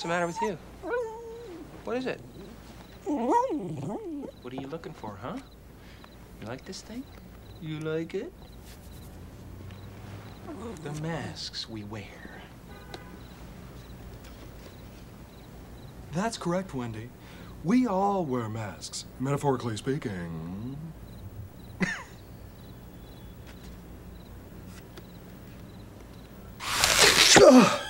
What's the matter with you? What is it? What are you looking for, huh? You like this thing? You like it? The masks we wear. That's correct, Wendy. We all wear masks, metaphorically speaking. You're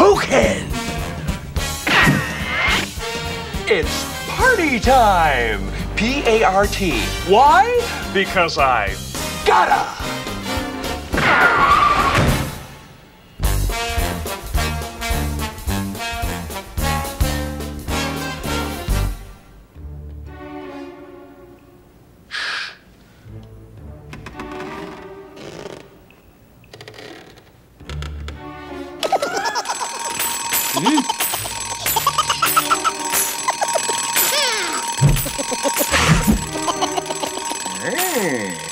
Spoken! It's party time! P A R T. Why? Because I gotta! News.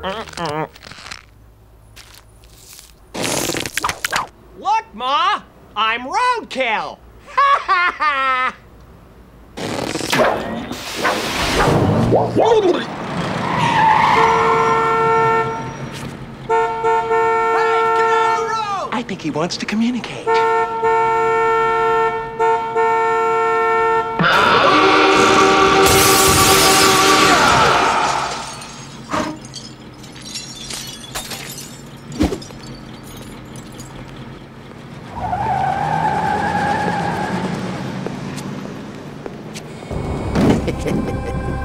Look, Ma! I'm roadkill! Ha ha ha! I think he wants to communicate.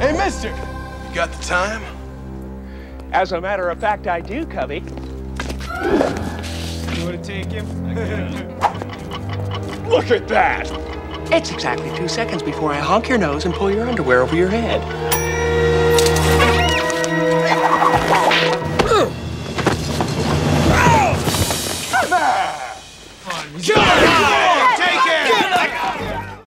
Hey, mister! You got the time? As a matter of fact, I do, Cubby. You want to take him? Look at that! It's exactly two seconds before I honk your nose and pull your underwear over your head.